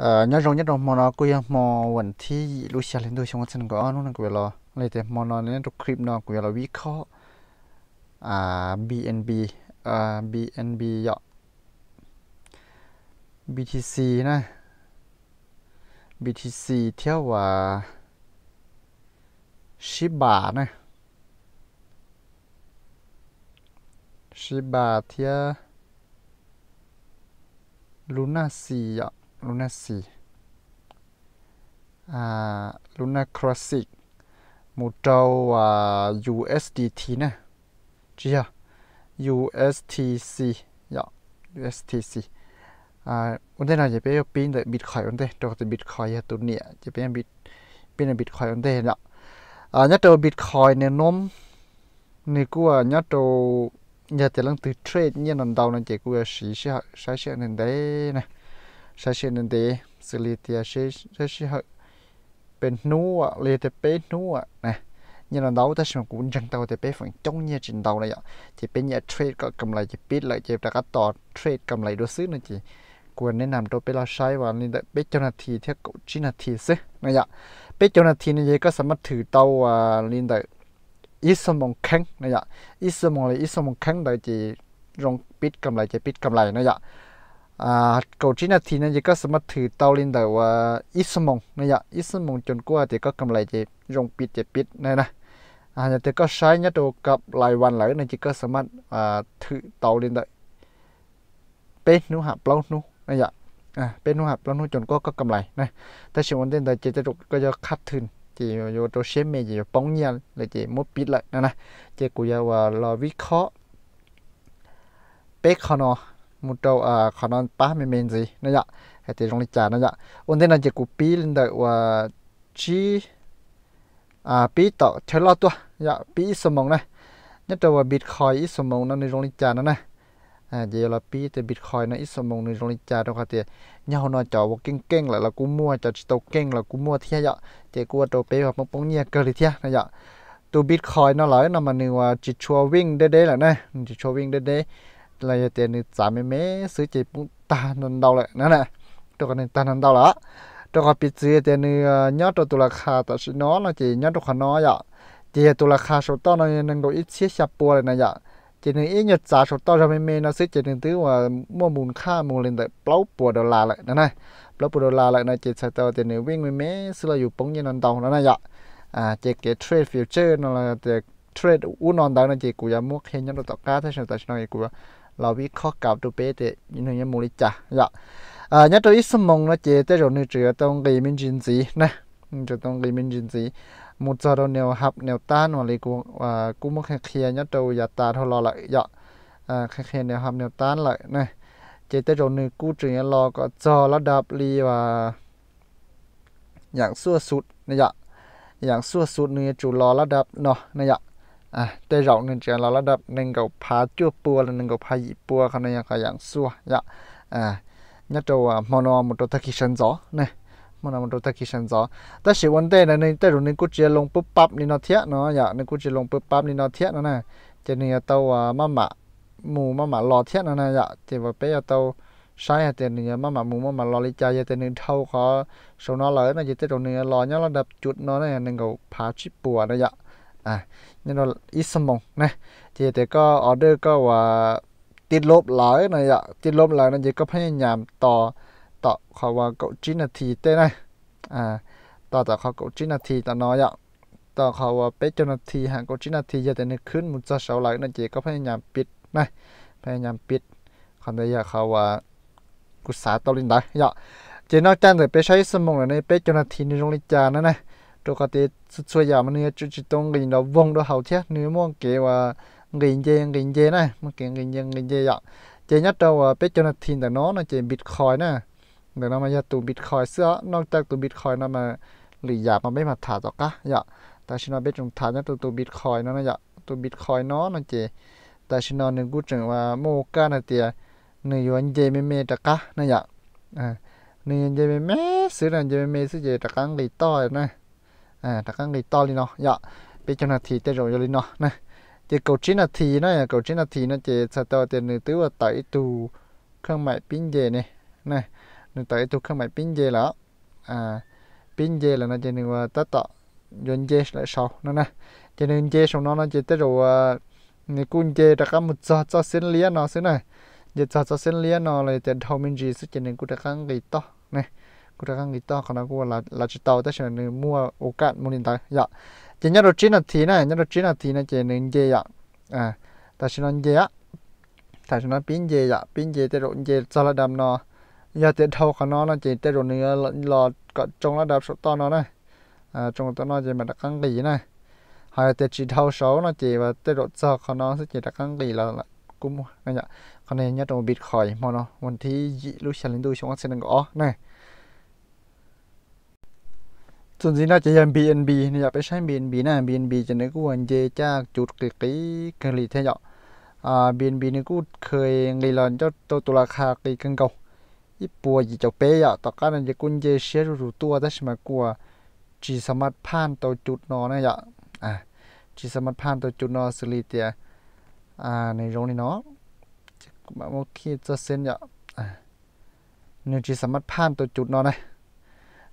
Ờ, nhớ rồi nhớ rồi mà nó quay mà vấn thi lúc xưa lên đôi xong chân có nó quay lo lấy thế mà nó nên trong clip nó quay lo vi khó. À BNB à BNB dạ BTC nè. BTC theo và Shiba nè. Shiba theo Luna C ạ Luna C. À Luna Classic. Một trâu à, USDT nè. Chưa? USTC dạ USTC à vấn đề nào chỉ biết pin để Bitcoin vấn đề. Đó cái Bitcoin tụi nè, chỉ biết bit pin là Bitcoin vấn đề dạ. À nhất trâu Bitcoin nè nôm. Nè cú à nhất trâu nhà tiền lăng từ trade như lần đầu này chỉ của sĩ à, xí sẽ xí nên đấy sa chen nan de xử lý thì she sa shi hợp, bên nu à li te pe nu à nè. Như là đầu ta xem cũng chẳng tao thì bé phần trong nhà trình đầu này ạ. Thì bé nhà trade có cầm lại chỉ biết lại chỉ là các tò trade cầm lại đồ xứ nữa chị. Quên nên làm đồ bé là sai và nên bé cho là thì theo cậu chỉ là thì xứ này ạ. Bé cho là thì này có sẵn mặt thử tàu à nên đợi ít số mong khăn này ạ. Ít số mong là ít số mong khăn đợi chị rong biết cầm lại chỉ biết cầm lại này ạ à cầu chỉ là thì nên có sự mất thử tàu lên đầu và ít sớm mong này ạ dạ, ít sớm mong chuẩn qua thì có cầm lại chỉ dùng bít chỉ bít này nè. À nhà thì có sai nhất đồ cặp lại hoàn lại nên chỉ có sự mất à thử tàu lên đầu. Bên nu hạp lâu nu. Này ạ à bên nu hạp lâu nu chuẩn qua có cầm lại. Này, ta sử dụng đến đây chỉ tiếp tục có cho khát thường chỉ vô đồ xem mẹ chỉ bóng nhiên là chỉ một bít lại. Này nè. Chỉ của giờ là lo vi khó. Bé khó nó một trâu à khả năng ba mươi men gì nữa nhở hay thì trong lịch trả nữa nhở ôn thế là chỉ cụ pi lên đợi và chi à pi tọ thế lo tua. Nhở pi số mong này. Nhất trâu và bitcoin ít số mong nó nên trong lịch trả nữa này. À giờ là pi thì bitcoin nó ít số mong nên trong lịch trả đâu cả thì nhau nó chọn một keng keng là là cú mua chọn chỉ tàu keng là cú mua thế nhở chỉ cú trâu pi hoặc mong mong nhẹ cơ thì thế nữa nhở tụ bitcoin nó lại nó mà nếu à, chỉ cho wing đế đế là này. Chỉ cho wing đế đế là tiền thì giảm mấy mấy sử chỉ cũng ta nó đâu lại. Nè nè tôi còn ta nó đâu là cho còn biết gì tiền thì ờ, nhớ cho tôi là khá tại sự nó là chỉ nhớ cho khó nó vậy. Chỉ tôi là khá số to, nó nên có ít xíu sạp bùa này nè vậy. Chỉ nên ít nhất giá số to ra mấy mấy nó sẽ chỉ nên thứ mà mua mùn kha, mùn lên tại bao bùa đô la lại. Nữa này bao bùa đô la lại nó chỉ sẽ tao thì nếu วิ่ง mấy mấy xưa là dùng bóng như non đồng nữa này vậy. À chỉ cái trade future, nó là trade u non đồng nó chỉ của nhà mua khi cho tao cá thế sao tao nói của là vì khó cào bé thì những người mua đi trả dạ. À ít sớm mong nó chỉ tới rồi nữa chỉ tao gây mình chuyện gì nè cho tao gây mình chuyện gì một giờ đâu nèo hấp nèo tan, hoặc là cũng à cũng một khắc kia nhất đâu giờ ta thôi lo lại dạ. À khắc kia hấp nèo tan lại này chỉ tới rồi nữa cú chuyện lo có giờ là đạp li và dạng xua sụt. Này dạ. Dạng xua sụt nữa chủ lo là đạp nó này dạ à tê rộng nên chỉ là là đập, nên gấu phá chua bùa là nên gấu phá dị bùa khả năng có dạng xua dạ. À nhất đầu mà nó một đầu thắc sinh gió này mà nó một đầu thắc sinh gió. Ta chỉ vấn đề là nên tê rồi nên cú chỉ lông bắp bắp nên nó thiết nó dạ nên cú chỉ lông bắp bắp nên nó thiết nó này cho nên tàu mà mạ, mù mà mạ lò thiết nó này dạ. Thì vào bé tàu sai thì nên mà mà muốn mà lo lý cha thì nên thâu khó, số nó lỡ nó chỉ tê rồi nên lò nhá nó đập chuột nó này nên gấu phá chip bùa này dạ. อะนี่เราอิสมงนะเจแต่ก็ออเดอร์ก็ว่าติดลบหลายนะอย่ติดลบหลายนะเจก็พยายามต่อต่อเขาว่าก้จินาทีเต้นะอ่าต่อต่อเขาก้จินาทีต่อน้อยะต่อเขาว่าเป๊ะจนาทีห่างก้จินาทีอย่แต่ในขึ้นมุดจะเสาหลายนะเจก็พยายามปิดนะพยายามปิดคำได้ยาเขาว่ากุศาตอลินได้ย่เจนอกจากเดี๋ไปใช้สมองในเป๊ะจนาทีในโรงเรียนจานนะนะ ตัวก็ติช่วยยามันเนี่ยจุดจุดตรงกินเราวงเราเฮาเทียนื้อม่วงเกว่ากินเจกินเย็นนะมันเก่งกินเจกินเจอยากเจยัดเราเป็นจ้าหนที่แต่น้องนะเจบิตคอยนะเดี๋ยวเรามาจะตัวบิตคอยเสื้อนอกจากตัวบิตคอยเรามาหรือยามันไม่มาถาต่อกะอยาแต่ชินเราเป็นจงถาเนี่ตัวตัวบิตคอยนั่นนะอยาตัวบิตคอยน้องนะเจแต่ชินเราเนึ่งกูจึงว่าโมก้านะเตียเนื่อยันเนเมเมตะกะนั่นอยากอ่าเนื้อยันเจเมเมซื้อนั่นเจเมเมซื้อเจตะกังหลีต่อนะ à tất cả lì to đi nó. Dạ. Bây giờ là thì tới rồi đi nó. Này. Thì cầu chín là thì nó cầu chín là thì nó chỉ sao tao tiền nữ tứ ở tại tù không mày pin về này. Này. Nữ tại tù không phải pin về là à pin về là nó chỉ nữ à, tất tọ. Yon dê lại sau. Nó nè chỉ nữ dê sau nó nó chỉ tới rồi à, nữ cún dê đã có một giờ cho xin lia nó xí này. Giờ cho cho xin lia nó là tiền thâu mình gì sức chỉ nữ cũng đã có người to. Này. cũng đã có người to còn nó cũng là là chỉ tàu tới cho nên mua ô cạn mua lên tới dạ chỉ nhớ được chín là thì này nhớ được chín là thì này chỉ nên dê dạ à ta chỉ nói dê á ta chỉ nói pin dê dạ pin dê tới rồi dê cho là đầm nó giờ tiền thâu của nó nó chỉ tới rồi nữa lò có trong là đập số to nó này à trong đó nó chỉ mà đã có người này hay là chỉ thâu số nó chỉ và tới độ giờ của nó sẽ chỉ là căng gì là cũng này nhá con này nhớ trong bịt khỏi mà nóวันที่ลูกฉันเล่นดูช่วงเซนก็นี่ส่วน ที่น่าจะยัง BNB เนี่ยไปใช้ BNB นะ BNB จะนึกว่าเจจากจุดกลีกลีเท่าอ่า BNB นี่กูเคยรีลอนเจ้าตัวตัวราคากลีกันเก่าอีปัวจีเจ้าเป๊ะต่อการนั้นจะกุญเจเชียรู้ตัวได้ใช่ไหมกูจีสามารถผ่านตัวจุดนอนะอย่าอ่า chỉ สามารถผ่านตัวจุดนอสลีเตียอ่าในโรงนี้เนาะมาโอเคจะเส้นอย่าอ่าหนึ่งจีสามารถผ่านตัวจุดนอนะห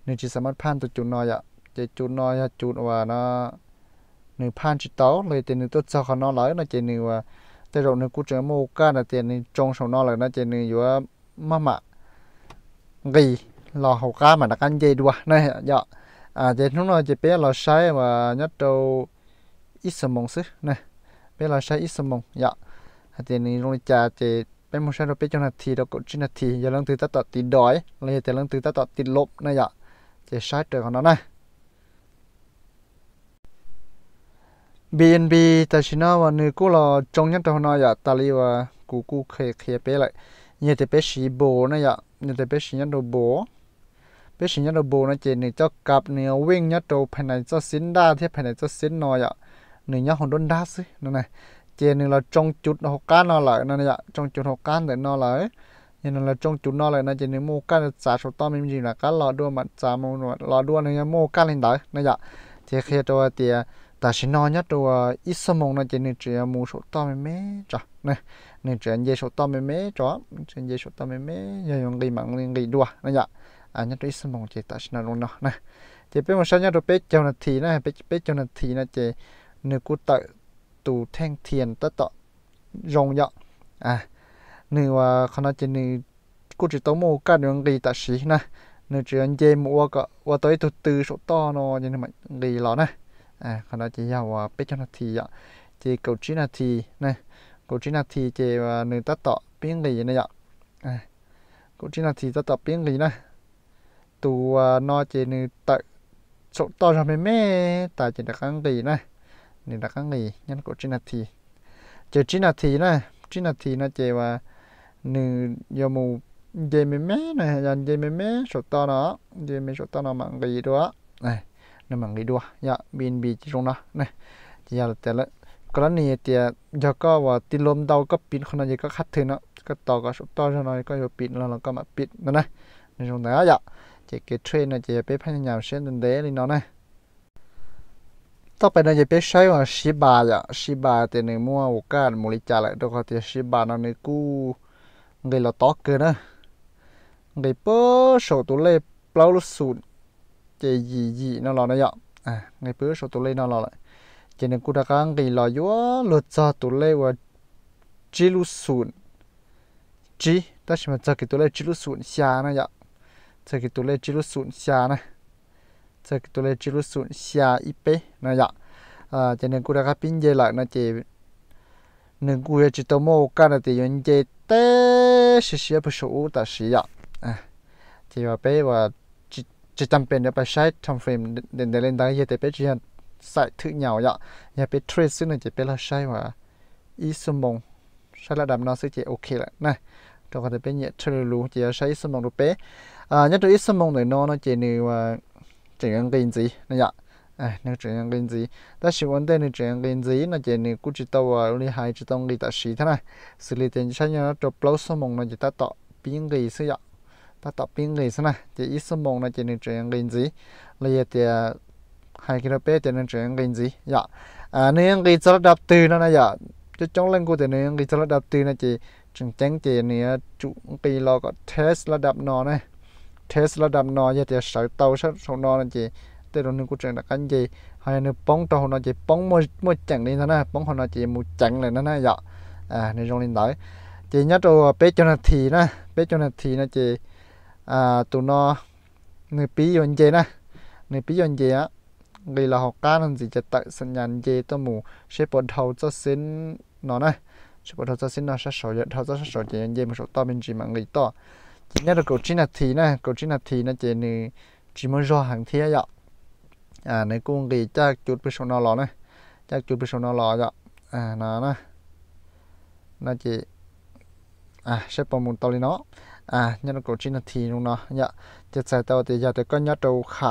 นึ่งจีสามารถผ่านตัวจุนน้อยอะจะจุนน้อยอะจุนว่านะหนึ่งผ่านจีโตเลยแต่หนึ่งตัวเจ้าเขาน้อยหลยนะเจนึ่งว่าแต่เราหนึ่งกูเจอโมก้านะจะหนึงจงสองนอยเลยนะเจนึงอยู่ว่ามามะกีรอเขก้ามาดักันเจด้วยนะเยอะอ่าจะทุกน้อยจะเป็นเราใช้ว่านัดตัวอิสมงซึนะเป็นเราใช้อิสมงเยอะจนึ่งลงจ่าจะเป็นมุชาเราเป็นจนาทีเรากดจินาทีอย่าลืมองตื่นตาต่อติดดอยเลยแต่ลืมองตื่นตาต่อติดลบนะอย่า chế sát trở đó này. BNB ta chỉ nói và nếu cô là trông nhất trong nó giờ ta li và cú cú khề khề bé lại. Như thế bé sĩ bố này giờ như thế bé sĩ nhất đồ bố. Bé sĩ nhất đồ bố nó chế nếu cho cặp nếu wing nhất đồ phải này cho xin đa thì phải này cho xin nó giờ nếu nhớ hồn đôn đa xí nó này. Chế nếu là trong chút học cá nó lại nó này giờ trong chút học cá để nó lại nên là trong chúng nó lại là chỉ nên mua cái giá số to mình gì là cá lò đua mà giá mua lò đua này mua cái lên đấy nãy giờ thì khi tôi, thì à, ta chỉ nói nhất tôi à, ít sớm mong là chỉ nên chỉ à, mua số to mình mấy chả nè, nên chỉ ăn số to mình mấy chó chỉ ăn số to mình mấy giờ dùng cái mạng dùng cái đua nãy giờ dạ. à nhất ít sớm mong chỉ ta chỉ nói luôn đó. Nè chỉ bây giờ số nhất tôi biết trong là thì nè, biết biết trong là thì nè chỉ nếu cứ tự tù thanh thiền tất tọ, rồng dọ à nữ và khả năng chỉ nữ cô chỉ tóm một cái đường gì ta xí na. Nữ chỉ anh chơi mua cả và tới từ từ số to nó nhưng mà gì lọ na. À khả năng chỉ giàu và biết cho thì chỉ cầu chỉ là thì nè cầu chỉ là thì chỉ và ta tọ biến gì này ạ cầu chỉ là thì ta tọ biến gì na. Tù à, nó chỉ nữ tự số to ra mấy mấy ta chỉ đặt ăn gì na. Nữ đặt ăn gì nhân cầu chỉ là thì chỉ chỉ là thì na. Chỉ là thì nó chỉ và าทีนะจินาทีนะเจว่าหนึ่งยามูเยเมเมนะยันเยเมเมสดตอนะเยเมสดตอนะมังกีด้วยนี่นี่มังกีด้วยยาบินบีจิตรงนะนี่จะยาแต่ละกรณีเตียยาก็ว่าติลมเดาก็ปิดคนนั้นก็คัดเถอะนะก็ต่อก็สดต่อจะน้อยก็จะปิดแล้วเราก็มาปิดนะนะในตรงไหนอ่ะจะเกิดเทรนนะจะไปพยายามเส้นเดินเลยเนาะนะต่อไปเราจะไปใช้ว่าชิบาอ่ะชิบาแต่ในมั่วโอกาสมูลิจาแหละตัวเขาจะชิบานั่นในกู้ người là to cơ nữa. Người bớ sổ tụ lê bao lúc sụn. Chỉ gì gì nó là nó dọn. À người bớ sổ tụ lê nó là lại. Cho nên cô đã có người là yếu lột cho tụ lê và chỉ lúc sụn. Chỉ ta chỉ mà cho cái tụ lê chỉ lúc sụn xa nó dọn. Cho cái tụ lê chỉ lúc sụn xa này cho cái tụ lê chỉ lúc sụn xa ít bé nó dọn. À cho nên cô đã có pin dây lại nó chỉ nên cô chỉ tao mua cái là thì những dây té sẽ sẽ bị số ta sẽ dạ à thì mà bé và chỉ chỉ tầm bên để phải sai trong frame để để lên đây thì bé chỉ sai thứ nhau dạ nhà bé trace nó chỉ bé là sai và ý số mong sai là đầm nó sẽ chỉ ok lại này cho có thể bé nhẹ chơi luôn chỉ là sai ý số mong được bé à nhất là ý số mong này nó nó chỉ nhiều 这样跟子那呀， ai nó chuyện ăn ta chỉ vấn đề là chuyện cái gì nó chỉ là chỉ tao đi hai chỉ tao đi ta xí thế này. Xử lý tiền sao nhá cho blow số mông nó chỉ ta tọ biến gì sử ta tọ biến gì thế này, chỉ ít số mông nó chỉ là chuyện cái gì là thì hai cái đó bé thì nó chuyện cái gì dạ. À nên cái số đáp từ nó này dạ. Chứ trong lần của thì nên cái số đáp từ nó chỉ chừng chăng chỉ này chủ cái lo test là đáp nó này. Test là đáp nó giờ thì sáu tàu, sáu nó này chỉ tới rồi nên cũng chẳng đặt anh gì hay là bóng tàu nó chỉ bóng môi môi chẳng đi thôi na, bóng họ nó chỉ một chẳng này nó na dạ à nên trong lên tới chỉ nhớ đồ à, bé cho nó thì na, bé cho nó thì nó chỉ à tụi nó người pí yon gì na, người pí yon gì á. Vì là học ca nên gì chỉ tại sân nhàn gì tôi mù sẽ bắt đầu cho xin nó na, sẽ bắt đầu cho xin nó sẽ sổ giờ đầu cho sẽ sổ chỉ yon gì một số to bên chỉ mà người to. Chỉ nhớ được cầu chín là thì na, cầu chín là thì nó chỉ nữ chỉ mới do hàng thế vậy à nên cũng cái chắc chút bê sông nó lò này. Chắc chút bê sông nó lò dạ à nó nó. Nó chỉ à sẽ bỏ một tàu nó. À nhân cổ chín là thì luôn nó? Dạ. Thì sai tàu thì giờ thì có nhớ đầu khả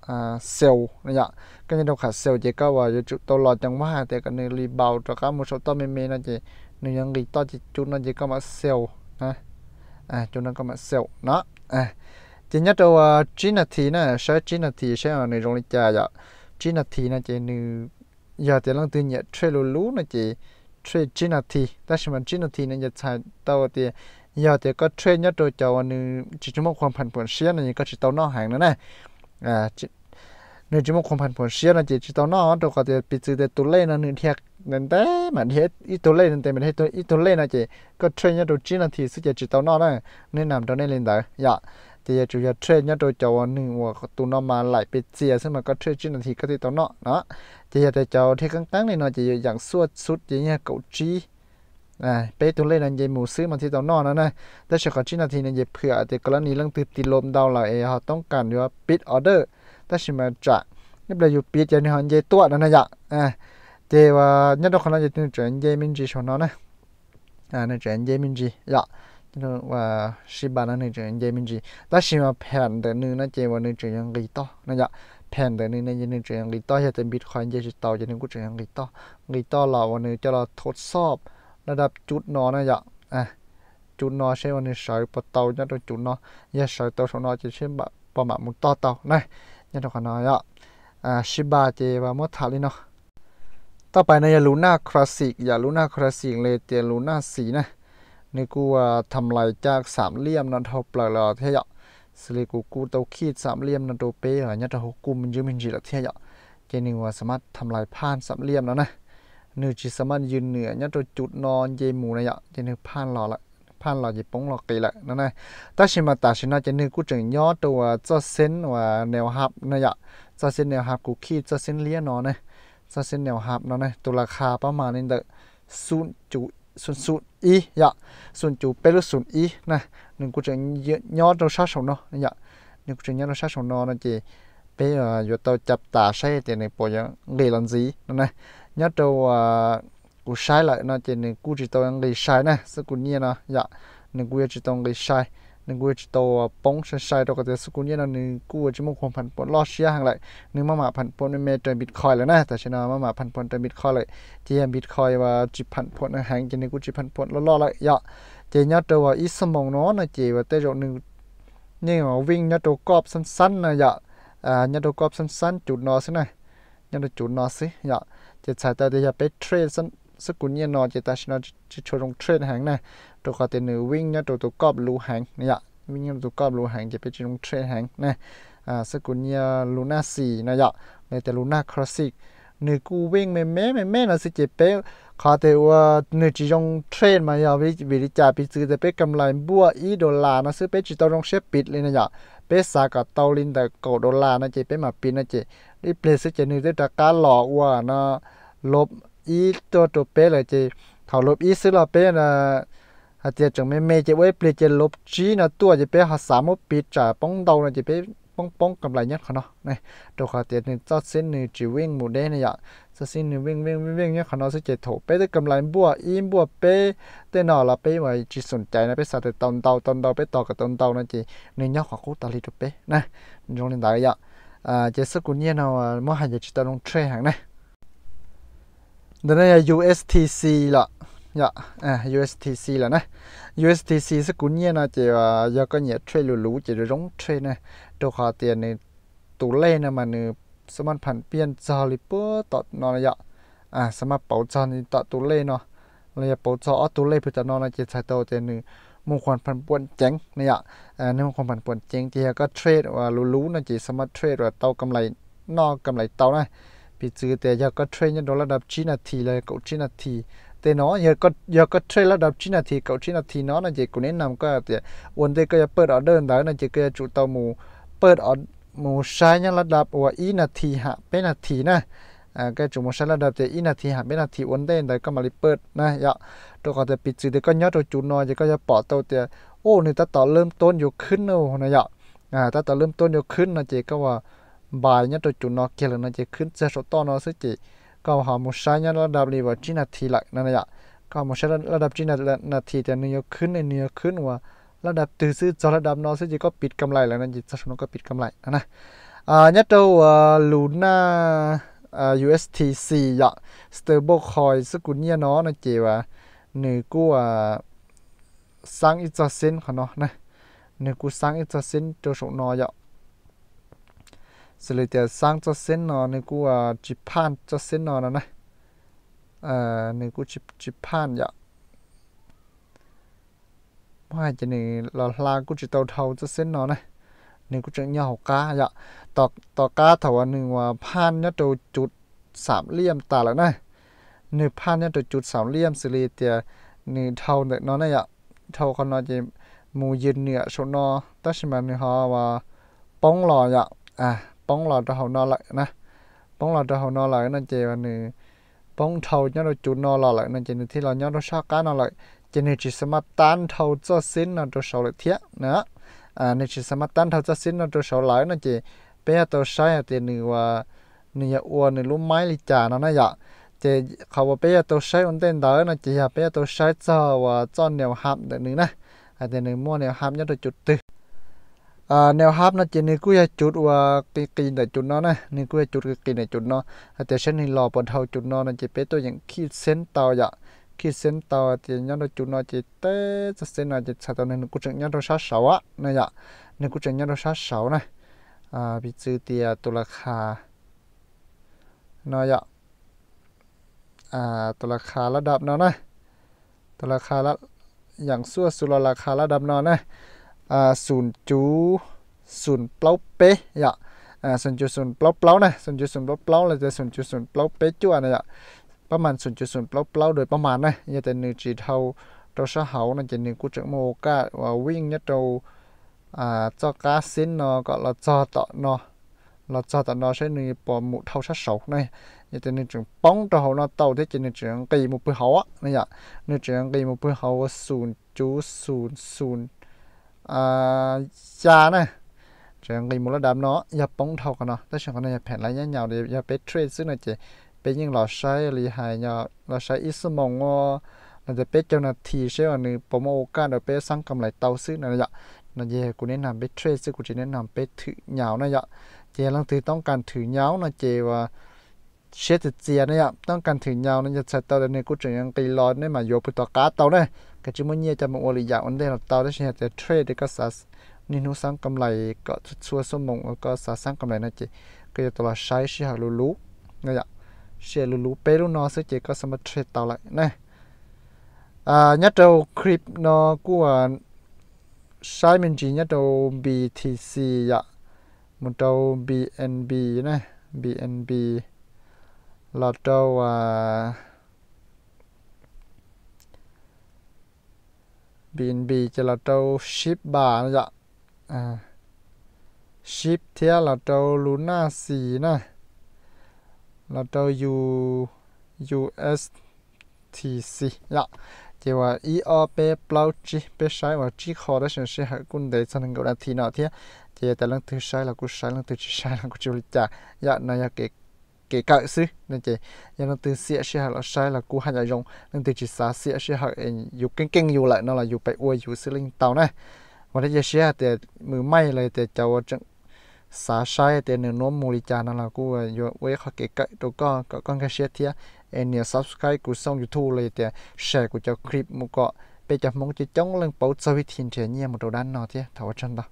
à sale này dạ. cái nhớ đầu khả sale chỉ có vào chút tàu lò chẳng quá thì cái này li bao cho cả một số tàu mềm mềm nó chỉ nếu những cái to chỉ chút nó chỉ có mà sale à à chúng nó có mà sale nó à chỉ nhất đâu ờ, chín là thì nè sẽ chín là thì sẽ ở nơi trong lịch trả ạ chín là thì nè chỉ nữ giờ thì lần thứ nhất chơi lú lú nè chỉ chơi chín là thì ta xem mà chín là thì nè giờ xài tàu thì, giờ thì có chơi nhất đâu cho ờ, nữ chỉ chúng một khoảng phần phần xíu này có chỉ tàu nó hàng nữa nè. À nữ chỉ một phần phần xíu là chỉ chỉ tao nó đâu có thể bị từ từ tụ lên nó nữ thiệt nên thế mà hết, ít tụ lên nên thế mình hết tụ ít tụ lên là chỉ có chơi nhất đâu chín là thì sẽ chỉ tao nó nè nên làm cho nên lên đấy dạ. thì เจียจุยเทรดเนี่ยโดยจวัหนึ่งวัวตัวนอมาไหลไปเจียซึ่งมันก็เทรดจินาทีก็ติดต่อเนาะเนาะเจียแต่เจ้าที่กลางตั้งในนอจะอย่างสวดสุดอย่างเงี้ยเกาจีอ่าไปตัวเล่นนั่นเยหมูซื้อมาที่ต่วเนาะนะนะแต่เฉพาะจินาทีนั่นเยเผื่อแต่กรณีเรื่องติดติลมดาวไหลเขาต้องการว่าปิดออเดอร์แต่ชิมาจะนี่เราอยู่ปิดยันหันเยตัวนั่นนะยะอ่าเจว่าเนี่ยต้องขึ้นจะตื่นเจนยมินจีชนเนาะนะอ่าเนี่ยเจนยมินจียะ บระดับจุดนอนะจ๊ะอ่ะจุดนอใช่วันนี้ใส่ปะเตาเนี่ยตัวจุดนออย่าใส่เตาชนอจะเช่นแบบประมาณมุตต่อเตานะเนี่ยตัวขนาดอ่ะอ่าชิบาเจว่าหมดถาลิเนาะต่อไปในยาลูน่าคลาสสิกอย่าลูน่าคลาสสิกเลยเตียลูน่าสีนะ นี่กูทำลายจากสามเหลี่ยมนั่นเท่าเปล่าเทียสลิกูกูเตาขีดสามเหลี่ยมนั่นโตัวเป๊ะเนี่ยจะหกกุมมันยืมมันจีละเทียเจนี่ว่าสามารถทำลายผ่านสามเหลี่ยมแล้วนะนึกจิสามารถยืนเหนือเนี่ยตัวจุดนอนเยหมูนะยะจนึกผ่านรอละผ่านรอจะป้องรอกีละนั่นนะแต่ชิมาตาชินะจนึกกูจึงย่อตัวเจ้าเส้นว่าแนวหับนะยะเจ้าเส้นแนวหับกูขีดเจ้าเส้นเลี้ยนอนนะเจ้าเส้นแนวหับนั่นนะตัวราคาประมาณนี้เด้อศูนย์จุศู sun sun i ya sun dạ. chu pelu sun i na nung ku chang nhỏ đâu sát sống nó ya nung ku chang nhỏ đâu sát sống nó nó chỉ bây giờ yo tao chập tà sai thì này bỏ yang gây làm gì nó này nhớ đâu à, cú sai lại, nó chỉ nên cú chỉ tao gây sai nè sự cú nhiên nó ya nên cú chỉ tao gây sai นึ่งกูจะโตป้องชันชัยตัวก็จะสกุลเย็นนึงกูจะมุ่งความผันผวนลอเชียห่างเลยนึ่งมาหมาผันผวนเมเจอร์บิตคอยแล้วนะแต่ชนะมาหมาผันผวนเจอบิตคอยเลยเจียมบิตคอยว่าจิผันผวนหางจะนึงกูจิผันผวนล้อๆเลยเยอะเจียตัวว่าอีสมองน้อนะเจียว่าเตจหนึ่งนี่ว่าวิ่งยัดตัวกรอบสั้นๆนะเยอะอ่ายัดตัวกรอบสั้นๆจุดนอสินะยัดตัวจุดนอสิเยอะจียใส่แต่เจะไปเทรดสกุลเย็นนอเจะแต่ชนะจะชวนลงเทรดหางนะ กำไรบัวอีดอลลาร์นะซื้อเป๊ะจิตต้องเชฟปิดเลยนะยะเป๊ะสากับเตาลินแต่เก่าดอลลาร์นะเจ็บเป๊ะมาปิดนะเจ็บรีเพลย์จะนึกได้จากการหลอกว่านะลบอีตัวตัวเป๊ะเลยจีเขาลบอีซื้อเราเป๊ะนะ อาจจะจังไม่ไม่จะไว้เปลี่ยนจะลบจีนะตัวจะเป๊ะหาสามปีจ่าป้องเดานะจะเป๊ะป้องป้องกำไรยัดเขาเนาะนี่ตัวเขาเตียนเจ้าเส้นหนึ่งจีวิ่งหมูเด้เนี่ยเจ้าเส้นหนึ่งวิ่งวิ่งวิ่งวิ่งเนี่ยเขาเนาะสิจะโถเป๊ะได้กำไรบัวอีบัวเป๊ะแต่นอละเป๊ะไว้จีสนใจนะเป๊ะสัตว์ตอนเดาตอนเดาเป๊ะต่อกับตอนเดานะจีเนี่ยเนี่ยเขาคู่ตาลีตัวเป๊ะนะตรงนี้ได้ยะอ่าจสกุลเนี่ยเนาะมั่วหายจะจิตลงเทรหางนะ đó là USTC là dạ à, USTC là nè. USTC sẽ cũng như là chỉ uh, do có nhẹ trade lũ lũ chỉ rong trade nè. Đồ khó tiền này tủ lê nè mà nè sớm ăn phản biên cho lý bữa tọt nó là dạ. À sớm ăn bảo cho thì tọt tủ lê nó là bảo cho ở tủ lên bây giờ nó là chỉ xài tàu tiền nè một khoản phản buồn chén này ạ dạ. à, nếu một khoản phản buồn chén thì có trade và lũ lũ nó chỉ sớm ăn trade và tàu cầm lại nó cầm lại tao này bị trừ tiền giờ có trade nhân đó là đập chín là thì là cậu chín là thì thế nó giờ có giờ có trailer đọc chín là thì cậu chín là thì nó là chỉ cũng nên làm cái thì ổn đây cái bớt ở đơn đó là chỉ cái chủ tàu mù, bớt ở mù sai nhá, là đạp và ý là thì hạ bên là thì nè. À cái chủ mù sai là đạp thì ý là thì hạ bên là thì ổn đây đấy có mà đi bớt nè dạ. Tôi có thể bị chữ thì có nhớ rồi, chủ nói thì có bỏ tàu thì, ô người ta tỏ lâm tôn nhiều khứn đâu, nè dạ. À ta tỏ lâm tôn nhiều khứn là chỉ có bài nhớ rồi chủ nó kia là nó chỉ khứn sẽ số to nó sẽ chỉ มูเปิดออหมูใช้ยันระดับว่าอีนาทีฮะเป็นนาทีนะอ่าก็จุดหมูใช้ระดับแต่อีนาทีฮะเป็นนาทีวันเดนได้ก็มาลิเปิดนะยาตัวก็จะปิดจือเด็กก็ย้อนตัวจุดนอยจะก็จะปอดตัวแต่โอ้นี่ถ้าต่อเริ่มต้นอยู่ขึ้นเนาะนะยาอ่าถ้าต่อเริ่มต้นอยู่ขึ้นนะเจก็ว่าบายเนี่ยตัวจุดนอเกลือนะเจขึ้นจะสตอนอซึ่งเจก็หามุใช้เนี่ยระดับนี้ว่าจีนาทีละนั่นยาก็มุใช้ระดับจีนาทีแต่เนื้อขึ้นในเนื้อขึ้นว่าระดับตื่นซื้อจอระดับนอซึ่งเจก็ปิดกำไรแล้วนั่นเจจะสนุกก็ปิดกำไรนะอ่าเนี่ยตัวลูน่า USTC ยะ stable coin สกุลเนี่ยเนาะนะเจว่าหนึ่งกูอ่าสร้างอีกจะเส้นเขาเนาะนะหนึ่งกูสร้างอีกจะเส้นตัวสงนอยะ สเลยแต่สร้างจะเส้นเนาะหนึ่กูอ่าจิพานจะเส้นเนาะนะนะเอ่อนึ่กูจิจิพานอยะว่าจะหนึ่งเราลากูจะเตาเท่าจะเส้นเนาะนะนึ่กูจะเหยาะกายะต่อต่อกาถาวหนึ่งว่าพันเนี่ยตัวจุดสามเหลี่ยมตาแล้วนะนึ่พันเนี่ยตัวจุดสามเหลี่ยมสิเลยแต่นึ่เท่าเนี่ยนอนเนี่ยเท่าคนนอนจะมูยืนเหนี่ยชนอตัชมันนี่ฮะว่าป้องหล่อยะอะ ป้องหล่อตัวเขานอนlạiนะป้องหล่อตัวเขานอนlạiนั่นเจว่าหนึ่งป้องเท่าเนี่ยเราจุดนอนหล่อlạiนั่นเจนึงที่เราเนี่ยเราชอบการนอนlại จะนึกจิสามารถต้านเท่าจะสิ้นนตัวเสาเลยเทียนะอ่านึกจิสามารถต้านเท่าจะสิ้นนตัวเสาหลายนั่นเจ bé tàu sai thì nữ và nữ ua nữ lúc mai li trả nó này ạ thìเขาว่าbé tàu sai ổn định đó nó chỉ là bé tàu sai cho và cho nèo hạp để nữ nè à thì nữ mua à nèo hạp nó chỉ nữ cứ là chút và cái kỳ để chút nó nè nữ cứ là chút cái kỳ để chút nó à thì sẽ nữ lò bật hậu chút nó nó chỉ bé tôi những khi sen tàu dạ khi sen tàu thì nhớ được chút nó chỉ té cho sen là chỉ sao tàu nên cũng chẳng nhớ được sát sáu á này dạ nên cũng chẳng nhớ được sát sáu này อ่าพิจือเตียตัวราคาเนาะยะอ่าตัวราคาระดับเนาะนะตัวราคาละอย่างสั่วสุรราคาระดับเนาะนะอ่าศูนย์จูศูนย์เปล่าเป๊ะยะอ่าศูนย์จุดศูนย์เปล่าเปล่านะศูนย์จุดศูนย์เปล่าเปล่าเลยจะศูนย์จุดศูนย์เปล่าเป๊ะจั่วนะยะประมาณศูนย์จุดศูนย์เปล่ à, sùn chú sùn plau pê dạ. À, sùn chú sùn plau plau này sùn chú sùn plau plau là sùn chú sùn plau pê chú à này dạ bắt màn sùn chú sùn plau plau đời bắt màn này. Như thế nữ chỉ thâu trâu sa hậu này chỉ nữ cú trưởng mô ca và wing nhất trâu à cho cá xin nó gọi là cho tọ nó. Là cho tọ nó sẽ nữ bỏ mũ thâu sát sầu này. Như thế nữ trưởng bóng trâu hậu nó tàu thế chỉ nữ trưởng cây một bữa hậu á này dạ nữ trưởng cây một bữa hậu sùn chú sùn sùn à cha này trường cây một là đám nó nhập bóng thâu của nó tất cả con này phèn lại nhau nhau để nhập bé trade xứ này chị bé những lò sai lì hài nhau lò sai ít số mong ngô làจะเป็นเจ้าหน้าที่ใช่ไหมนี่ผมโอกาสเดี๋ยวไปสร้างกำไรเตาซื้อนั่นแหละนะเยกูแนะนำไปเทรดซึ่งกูจะแนะนำไปถือเหยาวนะยะเจลังถือต้องการถือเหยาวนะเจว่าเช็ดเจียนะยะต้องการถือเหยาวนะจะใช้เตาเดี๋ยวนี้กูจะยังตีร้อนได้มาโยพุตกาเตาเนี่ยก็จะมันเยี่ยจะมาอริยาอันเดียวเตาได้ใช่แต่เทรดก็สัสนี่นู้สร้างกำไรก็ชัวสมองแล้วก็สร้างกำไรนะ cái chúng mình nhớ cho một lý giải vấn đề là tàu đó là trade để có sản nên nó sáng cầm lại có xua số sản sáng cầm chỉ cái tàu là sai sĩ học lú lú nghe dạ chỉ có sản trade lại này à nhất clip nó của sai mình chỉ nhất đầu BTC dạ một đầu BNB này BNB là Bnb, bi cho là trâu ship bà nó dạ à ship theo là trâu luna xì nè là trâu u USTC dạ chỉ là EOP plau chi pe sai và chi khó đó sẽ sẽ hãy cùng để cho nên gọi là thì nào thế chỉ là lần thứ sai là cũng sai lần thứ sai là cũng chịu trả dạ này là cái kể cả sư nên chỉ giờ từ xịa sư là sai là cú hai nhà rồng nên từ chỉ xả xịa sư học dù kinh kinh dù lại, nó là dù phải uôi dù sư linh tàu này và đấy giờ sư thì mười may lại thì cháu chẳng xả sai thì nửa nó mua đi nó là cú dù uôi học kể cả đồ con có con cái sư thì em nhớ subscribe của song youtube lại thì share của cháu clip một cọ bây giờ mong chỉ chống lên bầu sau khi thiên trẻ nhẹ một đầu đan nọ thì thảo chân đó.